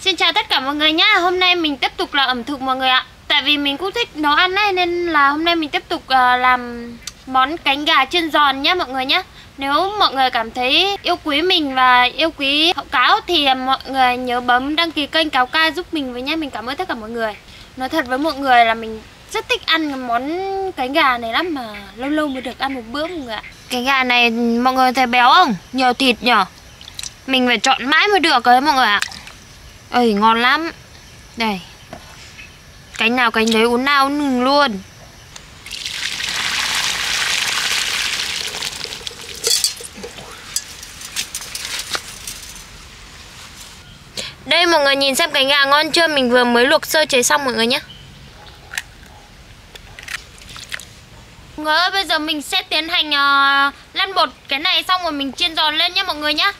Xin chào tất cả mọi người nhá. Hôm nay mình tiếp tục là ẩm thực mọi người ạ. Tại vì mình cũng thích nấu ăn ấy Nên là hôm nay mình tiếp tục uh, làm món cánh gà chiên giòn nhá mọi người nhá. Nếu mọi người cảm thấy yêu quý mình và yêu quý hậu cáo Thì mọi người nhớ bấm đăng ký kênh cáo ca giúp mình với nhá. Mình cảm ơn tất cả mọi người. Nói thật với mọi người là mình rất thích ăn món cánh gà này lắm mà lâu lâu mới được ăn một bữa mọi người ạ. Cánh gà này mọi người thấy béo không? Nhiều thịt nhở? Mình phải chọn mãi mới được đấy mọi người ạ. Ơi ngon lắm. Đây. Cánh nào cánh đấy uống nào uốn nừng luôn. Đây mọi người nhìn xem cánh gà ngon chưa? Mình vừa mới luộc sơ chế xong mọi người nhé. Mọi người ơi bây giờ mình sẽ tiến hành uh, lăn bột cái này xong rồi mình chiên giòn lên nhé mọi người nhé.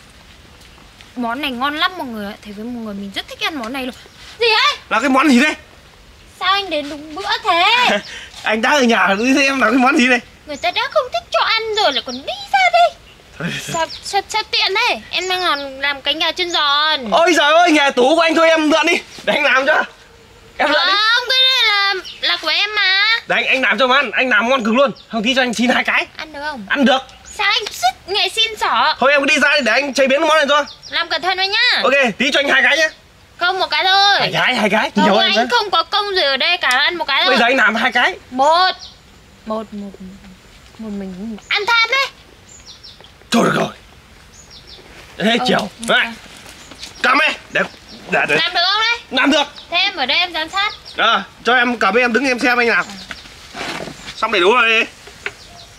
Món này ngon lắm mọi người ạ. Thế với mọi người mình rất thích ăn món này luôn. Gì ấy? Là cái món gì đây? Sao anh đến đúng bữa thế? anh đã ở nhà thấy em làm cái món gì đây? Người ta đã không thích cho ăn rồi lại còn đi ra đây. Sao, sao, sao tiện đấy Em đang làm, làm cánh gà chân giòn. Ôi giời ơi nhà tủ của anh thôi em mượn đi. Để anh làm cho. Em lượn đi. Không cái này là là của em mà. Để anh, anh làm cho mà ăn. Anh làm ngon cực luôn. Không tí cho anh xin hai cái. Ăn được không? Ăn được Sao anh sức nghệ xin xỏ Thôi em cứ đi ra đi để anh chế biến món này cho. Làm cẩn thận với nhá. Ok tí cho anh hai cái nhé Không một cái thôi. Hai cái hai cái? Không Nhiều anh anh không có công gì ở đây cả ăn một cái thôi. Bây giờ anh làm hai cái. Một. Một một Một mình ăn tham đấy Thôi được rồi. Thế Ừ, chiều. Đấy Cầm đi Để để, để. Làm được không đấy? Làm được. Thế em ở đây em giám sát. À, Cho em cầm em đứng em xem anh làm. Xong đầy đủ rồi. Đi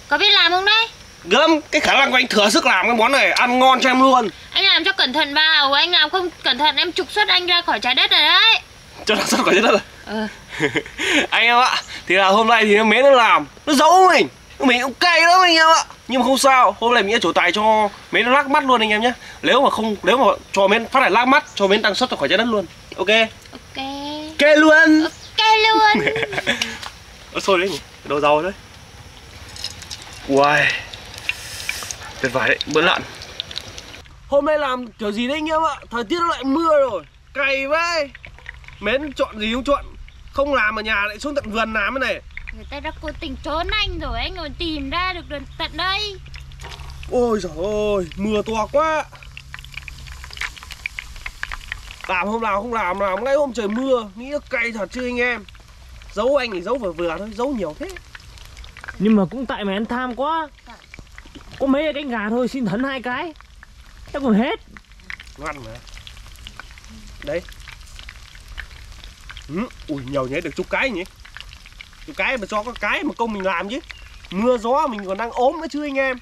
Có biết làm không đấy? Gớm cái khả năng của anh thừa sức làm cái món này Ăn ngon cho em luôn. Anh làm cho cẩn thận vào Anh làm không cẩn thận em trục xuất anh ra khỏi trái đất rồi đấy. Cho nó xuất khỏi đất rồi. Ừ anh em ạ thì là hôm nay thì nó mến nó làm nó giấu mình. Mình cũng cay lắm anh em ạ. Nhưng mà không sao hôm nay mình sẽ chủ tài cho mến nó lắc mắt luôn anh em nhé. Nếu mà không nếu mà cho mến phát lại lắc mắt cho mến tăng xuất ra khỏi trái đất luôn. Ok? Ok. Ok luôn. Ok luôn. Nó sôi đấy nhỉ. Đồ dầu đấy. Uầy Tuyệt vời đấy, bữa lợn Hôm nay làm kiểu gì đấy anh em ạ? Thời tiết nó lại mưa rồi. Cày vậy Mến chọn gì không chọn Không làm ở nhà lại xuống tận vườn làm cái này. Người ta đã cố tình trốn anh rồi Anh còn tìm ra được đến tận đây. Ôi giời ơi, mưa to quá. Làm hôm nào không làm, làm ngay hôm trời mưa. Nghĩ nó cay thật chứ anh em. Giấu anh thì giấu vừa vừa thôi, giấu nhiều thế. Nhưng mà cũng tại mày ăn tham quá Có mấy cái gà thôi xin thấn hai cái. Chắc còn hết. Ngoan mà. Đấy. Ừ, Ui nhiều nhé, được chục cái nhỉ. Chục cái mà cho có cái mà công mình làm chứ. Mưa gió mình còn đang ốm nữa chứ anh em.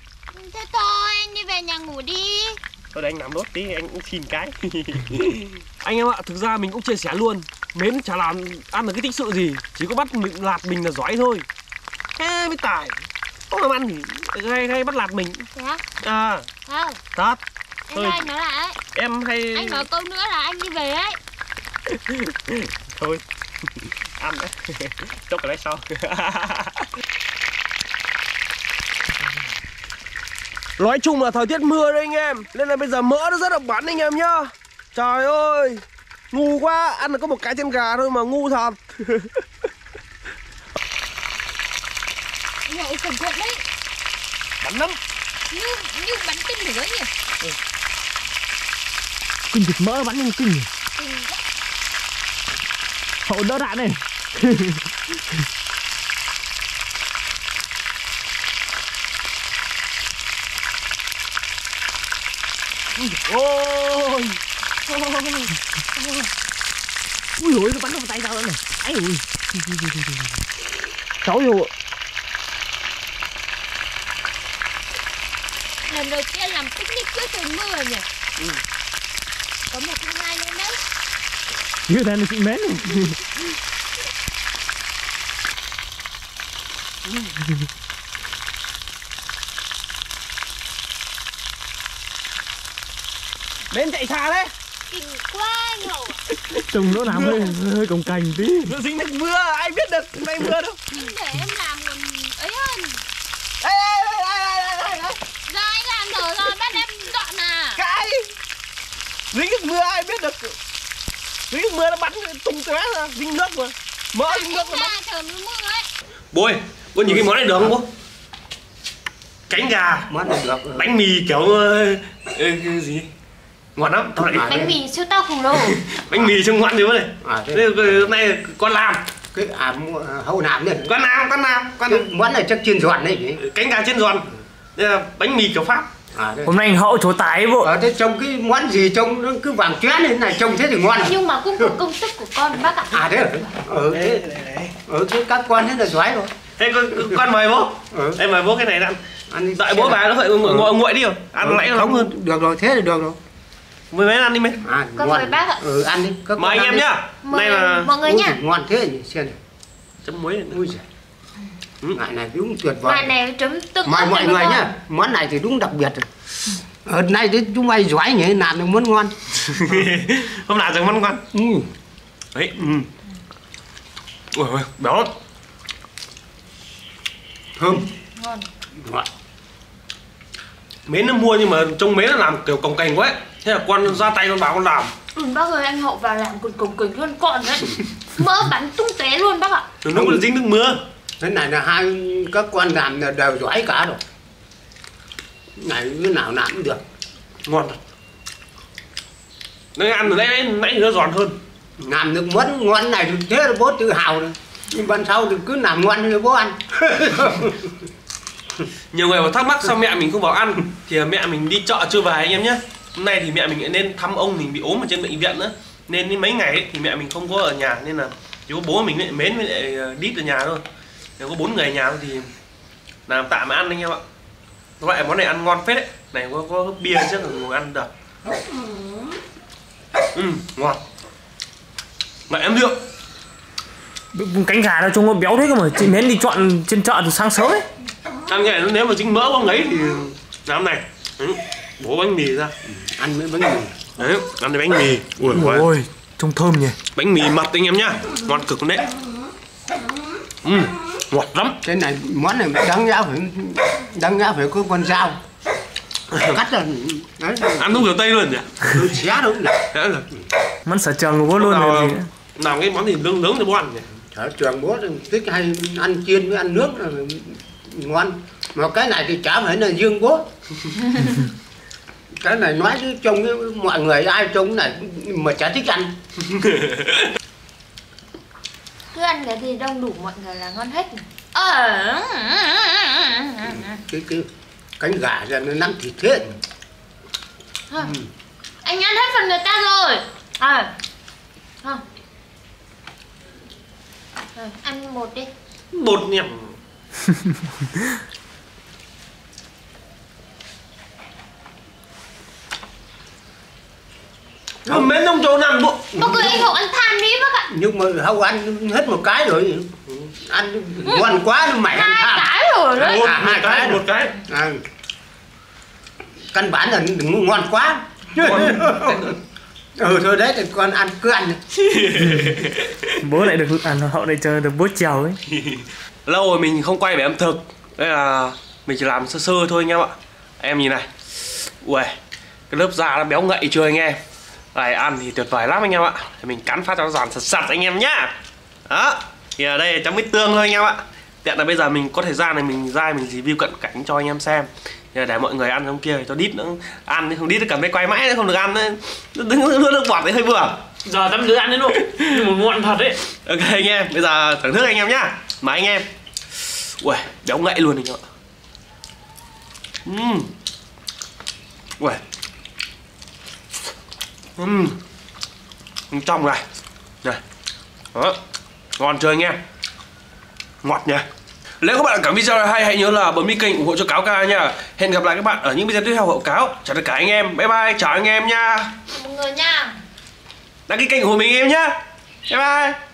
Thế thôi anh đi về nhà ngủ đi. Thôi để anh làm nốt tí anh cũng xin cái. Anh em ạ, thực ra mình cũng chia sẻ luôn. Mến chả làm ăn được cái tích sự gì Chỉ có bắt mình lạt mình là giỏi thôi. Thế mới tài Không làm ăn hay, hay bắt lạt mình. Á? À, Không thật. Anh Thôi. ơi anh nói lại Em hay Anh nói câu nữa là anh đi về ấy. Thôi. Ăn đấy. Chốc cái đấy sau. Nói chung là thời tiết mưa đấy anh em. Nên là bây giờ mỡ nó rất là bắn anh em nhá. Trời ơi. Ngu quá. Ăn được có một cái chân gà thôi mà ngu thật Nhậu cẩn thận đấy Bắn lắm. Như, như bắn tên lửa nhỉ? Kinh thịt mỡ bắn lên kinh. Kinh quá. Hậu đỡ đạn này Ôi. Ui dồi nó bắn vào tay tao nữa này. Ấy ui Cháu vô Lần đầu tiên làm picnic trước trời mưa nhỉ? Ừ. Có một thứ hai nữa đấy. Như thế này chị mến Bên chạy xa đấy. Kinh quá nhậu Trông nó làm hơi, hơi cồng cành tí. Nó dính nước mưa Ai biết được nay mưa đâu. Để em làm còn ấy hơn Ê, ê, ê, ê, ê, ê, ê. Giờ anh làm thử rồi bắt em dọn à Cái Dính nước mưa ai biết được? Tí mưa nó bắn tung tóe ra dính nước mà. Mỡ dính nước nó bắn. chờ mưa mưa ấy bố ơi bố nhìn cái món này được không bố cánh gà. Món này được. Bánh mì kiểu ờ, ờ, cái gì? Ngon lắm. Tao lại Bánh mì siêu to khủng lồ. Bánh mì trông ngon thế bố này. À, thế, Thế hôm nay con làm. Cái à mua- hậu nạm này con làm con làm. Con món này chắc chiên giòn đấy cánh gà chiên giòn. Bánh mì kiểu pháp à đây. Hôm nay anh hậu chỗ tái bộ. Ở thế trông cái món gì trông nó cứ vàng chén này này trông thế thì ngon Nhưng mà cũng có công sức của con bác ạ. À thế ở ừ, thế. ở thế các con thế là giỏi rồi. Thế con, con mời bố. Ừ. em mời bố cái này ăn. Ăn đi. đợi bố bà nó phải nguội nguội, nguội đi rồi. Ăn nãy nó nóng hơn được rồi thế thì được rồi. Mời mấy ăn đi mấy à, Con mời bác ạ. ừ ăn đi. Các mời anh em nhá. Mời nay là mọi người nhá ngon thế nhỉ xem này chấm muối này. ui giời Ừ. ngại này đúng tuyệt vời. Ngoài này chấm tương mọi này người nhá không? món này thì đúng đặc biệt. Rồi ở nay thế chúng mày giỏi nhỉ làm được món ngon. Hôm nào chẳng món ngon. Ừ. đấy ừ. ui ui béo lắm. Thơm. Ngon. Ngọt mến nó mua nhưng mà trông mến nó làm kiểu cồng cành quá ấy. thế là con ra tay con bảo con làm. Ừ, bác ơi anh hậu vào làm còn cồng kềnh luôn con đấy. Mỡ bắn tung té luôn bác ạ. Lúc là dính nước mưa thế này là hai các con làm là đều giỏi cả rồi. Này cái nào làm cũng được. Ngon Nên ăn từ nãy nãy thì nó giòn hơn. Làm được món ngon này thì thế là bố tự hào rồi. Nhưng ban sau thì cứ làm ngon thì bố ăn. Nhiều người mà thắc mắc sao mẹ mình không vào ăn. Thì mẹ mình đi chợ chưa về anh em nhé. Hôm nay thì mẹ mình lại nên thăm ông mình bị ốm ở trên bệnh viện nữa. Nên đến mấy ngày ấy, thì mẹ mình không có ở nhà. Nên là chỉ có bố mình lại mến với lại ờ, đít ở nhà thôi nếu có bốn người ở nhà thì làm tạm mà ăn anh em ạ. Các loại món này ăn ngon phết đấy. Này có có bia chứ là ngồi ăn được. Ừ ngon. Lại em rượu. Cánh gà nó trông nó béo thế cơ mà Chị Mến đi chọn trên chợ từ sáng sớm ấy. Ăn cái này nếu mà dính mỡ bông ấy thì làm này. Ừ. bố bánh mì ra. Ăn với bánh mì. Đấy ăn cái bánh mì. Ui ui Ôi trông thơm nhỉ. Bánh mì mật anh em nhá. Ngon cực luôn đấy. Ừ, ngọt lắm. Cái này món này đáng giá phải đáng giá phải có con dao. Cắt ra đấy. Ăn đúng kiểu tây luôn nhỉ? Tôi xé đâu là là Món sở trường của bố luôn nào, là gì làm cái món gì nướng nướng cho bố ăn nhỉ? Ở trường bố thích hay ăn chiên với ăn nước là ngon. Mà cái này thì chả phải là riêng bố. Cái này nói chứ trông với mọi người ai trông này mà chả thích ăn Cứ ăn cái gì đông đủ mọi người là ngon hết Ờ cái cái cánh gà ra nó nắm thịt thế. Thôi, Anh ăn hết phần người ta rồi. À Thôi. Rồi, Ăn một đi. Bột nhầm Không mến trong chỗ nằm bộ Bác ơi anh hậu ăn than đi bác ạ. Nhưng mà không ăn hết một cái rồi. Ăn ngon quá mày ăn Hai tham cái rồi đấy. Một, À, một hai cái cái. một cái. À, căn bản là ngon quá. Ừ thôi đấy thì con ăn cứ ăn đi. Bố lại được à, hậu lại chờ được bố chèo ấy. Lâu rồi mình không quay về ẩm thực. Đây là mình chỉ làm sơ sơ thôi anh em ạ. Em nhìn này. Ui cái lớp da nó béo ngậy chưa anh em này ăn thì tuyệt vời lắm anh em ạ. Thì mình cắn phát cho nó giòn sật sật anh em nhá. Đó thì ở đây chấm ít tương thôi anh em ạ. Tiện là bây giờ mình có thời gian này mình ra mình review cận cảnh cho anh em xem. Thì để mọi người ăn trong kia cho đít nó ăn không đít cầm cái quay mãi nó không được ăn nó đứng nuốt nước bọt thì hơi vừa. Giờ tắm đứa ăn đến luôn Nhưng mà ngon thật đấy. Ok anh em bây giờ thưởng thức anh em nhá. Mời anh em ui béo ngậy luôn anh em ạ. Uhm. ui uhm. trong này. Này đó. Ngon chưa anh em? Ngọt nha nếu các bạn cảm video này hay hãy nhớ là bấm đi kênh ủng hộ cho cáo ca nha. Hẹn gặp lại các bạn ở những video tiếp theo hậu cáo. Chào tất cả anh em. Bye bye. Chào anh em nha. Mọi người nha. Đăng ký kênh của mình em nhá. Bye bye